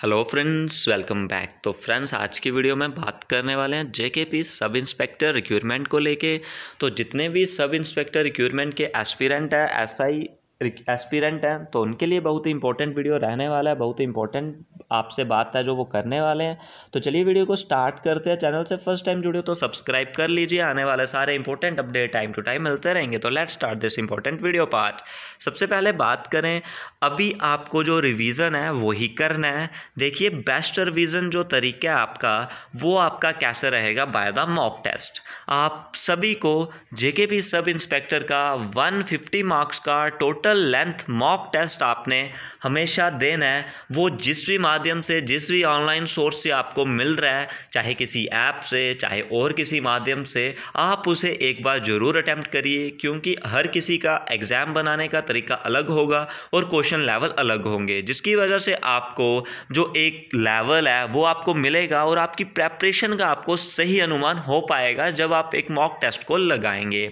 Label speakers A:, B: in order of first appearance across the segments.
A: Hello friends welcome back तो friends आज की वीडियो में बात करने वाले हैं जेके पी सब इंस्पेक्टर रिक्यूरमेंट को लेके। तो जितने भी सब इंस्पेक्टर रिक्यूरमेंट के एस्पिरेंट हैं एसआई एस्पिरेंट हैं तो उनके लिए बहुत ही इंपॉर्टेंट वीडियो रहने वाला है, बहुत ही इंपॉर्टेंट आपसे बात है, जो वो करने वाले हैं। तो चलिए वीडियो को स्टार्ट करते हैं। चैनल से फ़र्स्ट टाइम जुड़े हो तो सब्सक्राइब कर लीजिए। आने वाले सारे important update time to time मिलते रहेंगे। तो let start this important video part सबसे पहले बात करें, अभी आपको जो रिविज़न है, वही करना है। देखिए बेस्ट रिविज़न जो तरीका है आपका, वो आपका कैसे रहेगा? बाय द मॉक टेस्ट आप सभी को जेके जेकेपी सब इंस्पेक्टर का 150 मार्क्स का total total length mock test आपने हमेशा देना है। वो जिस भी माध्यम से जिस भी ऑनलाइन सोर्स से आपको मिल रहा है, चाहे किसी ऐप से, चाहे और किसी माध्यम से, आप उसे एक बार ज़रूर अटैम्प्ट करिए, क्योंकि हर किसी का एग्ज़ाम बनाने का तरीका अलग होगा और क्वेश्चन लेवल अलग होंगे, जिसकी वजह से आपको जो एक लेवल है, वो आपको मिलेगा और आपकी प्रेपरेशन का आपको सही अनुमान हो पाएगा जब आप एक मॉक टेस्ट को लगाएँगे।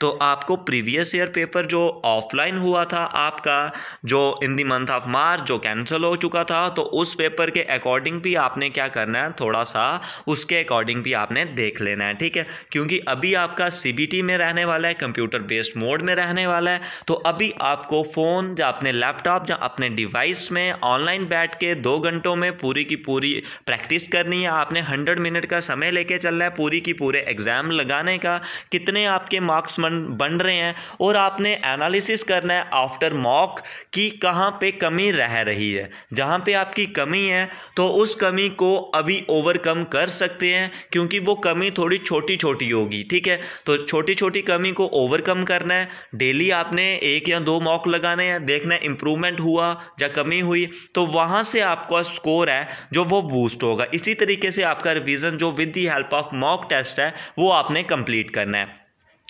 A: तो आपको प्रीवियस ईयर पेपर जो ऑफलाइन हुआ था, आपका जो इन दी मंथ ऑफ़ मार्च जो कैंसिल हो चुका था तो उस पेपर के अकॉर्डिंग भी आपने क्या करना है? थोड़ा सा उसके अकॉर्डिंग भी आपने देख लेना है, ठीक है? क्योंकि अभी आपका सीबीटी में रहने वाला है कंप्यूटर बेस्ड मोड में रहने वाला है तो अभी आपको फ़ोन या अपने लैपटॉप या अपने डिवाइस में ऑनलाइन बैठ के दो घंटों में पूरी की पूरी प्रैक्टिस करनी है। आपने हंड्रेड मिनट का समय लेके चलना है, पूरी की पूरे एग्ज़ाम लगाने का, कितने आपके मार्क्स बन रहे हैं, और आपने एनालिसिस करना है आफ्टर मॉक कि कहाँ पे कमी रह रही है, जहाँ पे आपकी कमी है तो उस कमी को अभी ओवरकम कर सकते हैं, क्योंकि वो कमी थोड़ी छोटी छोटी होगी, ठीक है? तो छोटी छोटी कमी को ओवरकम करना है। डेली आपने एक या दो मॉक लगाने हैं, देखना है इम्प्रूवमेंट हुआ या कमी हुई तो वहाँ से आपका स्कोर है जो वो बूस्ट होगा। इसी तरीके से आपका रिविज़न जो with the help of mock test है, वो आपने कंप्लीट करना है।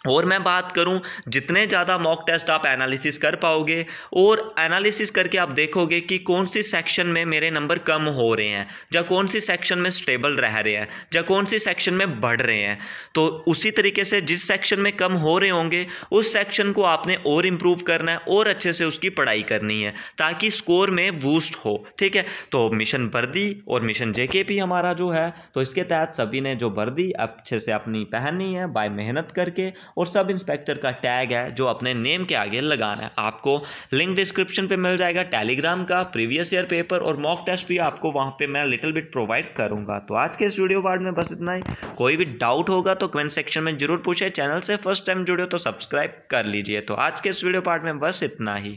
A: और मैं बात करूँ, जितने ज़्यादा मॉक टेस्ट आप एनालिसिस कर पाओगे और एनालिसिस करके आप देखोगे कि कौन सी सेक्शन में मेरे नंबर कम हो रहे हैं, या कौन सी सेक्शन में स्टेबल रह रहे हैं, या कौन सी सेक्शन में बढ़ रहे हैं। तो उसी तरीके से जिस सेक्शन में कम हो रहे होंगे, उस सेक्शन को आपने और इम्प्रूव करना है और अच्छे से उसकी पढ़ाई करनी है, ताकि स्कोर में बूस्ट हो, ठीक है? तो मिशन वर्दी और मिशन जे हमारा जो है तो इसके तहत सभी ने जो वर्दी अच्छे से अपनी पहननी है, बाय मेहनत करके और सब इंस्पेक्टर का टैग है, जो अपने नेम के आगे लगाना है। आपको लिंक डिस्क्रिप्शन पे मिल जाएगा, टेलीग्राम का, प्रीवियस ईयर पेपर और मॉक टेस्ट भी आपको वहाँ पे मैं लिटिल बिट प्रोवाइड करूँगा। तो आज के इस वीडियो पार्ट में बस इतना ही। कोई भी डाउट होगा तो कमेंट सेक्शन में ज़रूर पूछे। चैनल से फ़र्स्ट टाइम जुड़े तो सब्सक्राइब कर लीजिए। तो आज के इस वीडियो पार्ट में बस इतना ही।